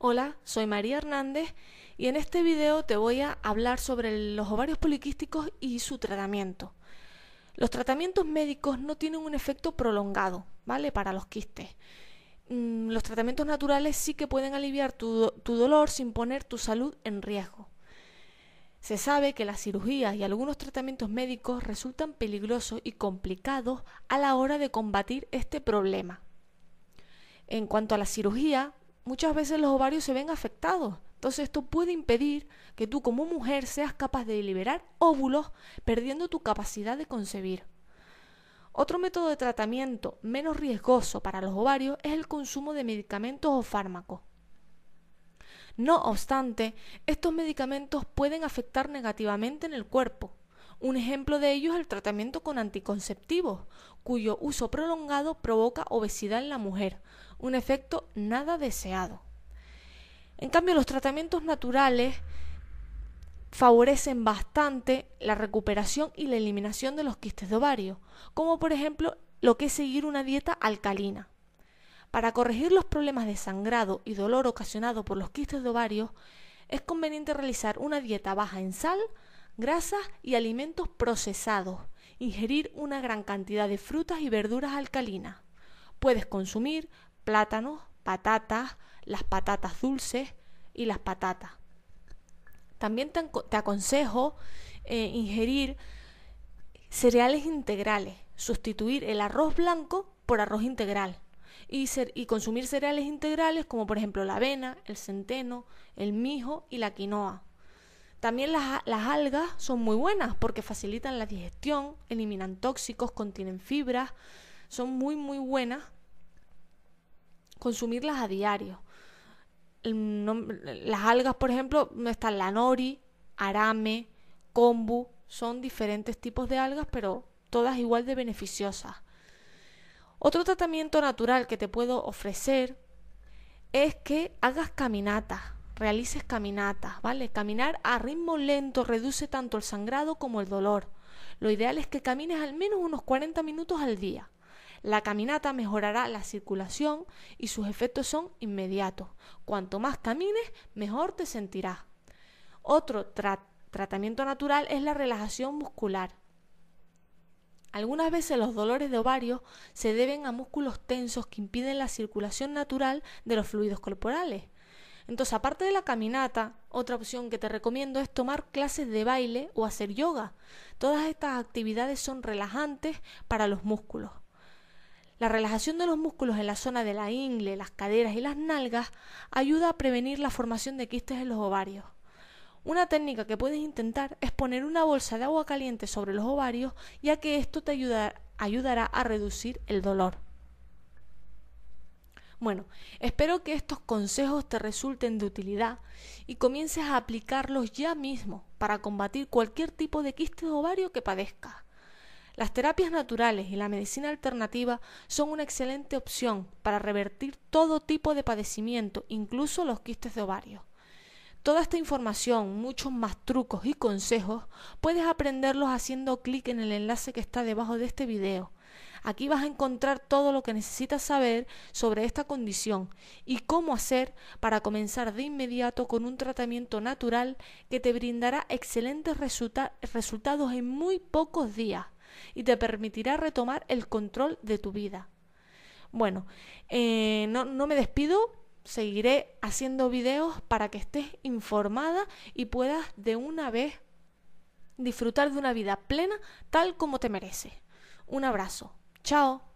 Hola, soy María Hernández y en este video te voy a hablar sobre los ovarios poliquísticos y su tratamiento. Los tratamientos médicos no tienen un efecto prolongado, ¿vale? Para los quistes. Mm, los tratamientos naturales sí que pueden aliviar tu, tu dolor sin poner tu salud en riesgo. Se sabe que las cirugías y algunos tratamientos médicos resultan peligrosos y complicados a la hora de combatir este problema. En cuanto a la cirugía, muchas veces los ovarios se ven afectados. Entonces esto puede impedir que tú como mujer seas capaz de liberar óvulos perdiendo tu capacidad de concebir. Otro método de tratamiento menos riesgoso para los ovarios es el consumo de medicamentos o fármacos. No obstante, estos medicamentos pueden afectar negativamente en el cuerpo. Un ejemplo de ello es el tratamiento con anticonceptivos, cuyo uso prolongado provoca obesidad en la mujer, un efecto nada deseado. En cambio, los tratamientos naturales favorecen bastante la recuperación y la eliminación de los quistes de ovario, como por ejemplo lo que es seguir una dieta alcalina. Para corregir los problemas de sangrado y dolor ocasionado por los quistes de ovario, es conveniente realizar una dieta baja en sal, grasas y alimentos procesados, ingerir una gran cantidad de frutas y verduras alcalinas. Puedes consumir plátanos, patatas, las patatas dulces y las patatas. También te, aconsejo eh, ingerir cereales integrales, sustituir el arroz blanco por arroz integral y, y, consumir cereales integrales como por ejemplo la avena, el centeno, el mijo y la quinoa. También las, las, algas son muy buenas porque facilitan la digestión, eliminan tóxicos, contienen fibras, son muy muy buenas consumirlas a diario. Las algas, por ejemplo, están la nori, arame, kombu, son diferentes tipos de algas, pero todas igual de beneficiosas. Otro tratamiento natural que te puedo ofrecer es que hagas caminatas, realices caminatas, ¿vale? Caminar a ritmo lento reduce tanto el sangrado como el dolor. Lo ideal es que camines al menos unos 40 minutos al día. La caminata mejorará la circulación y sus efectos son inmediatos. Cuanto más camines, mejor te sentirás. Otro tratamiento natural es la relajación muscular. Algunas veces los dolores de ovario se deben a músculos tensos que impiden la circulación natural de los fluidos corporales. Entonces, aparte de la caminata, otra opción que te recomiendo es tomar clases de baile o hacer yoga. Todas estas actividades son relajantes para los músculos. La relajación de los músculos en la zona de la ingle, las caderas y las nalgas ayuda a prevenir la formación de quistes en los ovarios. Una técnica que puedes intentar es poner una bolsa de agua caliente sobre los ovarios, ya que esto te ayudará a reducir el dolor. Bueno, espero que estos consejos te resulten de utilidad y comiences a aplicarlos ya mismo para combatir cualquier tipo de quiste de ovario que padezcas. Las terapias naturales y la medicina alternativa son una excelente opción para revertir todo tipo de padecimiento, incluso los quistes de ovario. Toda esta información, muchos más trucos y consejos, puedes aprenderlos haciendo clic en el enlace que está debajo de este video. Aquí vas a encontrar todo lo que necesitas saber sobre esta condición y cómo hacer para comenzar de inmediato con un tratamiento natural que te brindará excelentes resultados en muy pocos días y te permitirá retomar el control de tu vida. Bueno, eh, no, no me despido, seguiré haciendo videos para que estés informada y puedas de una vez disfrutar de una vida plena tal como te merece. Un abrazo. Chao.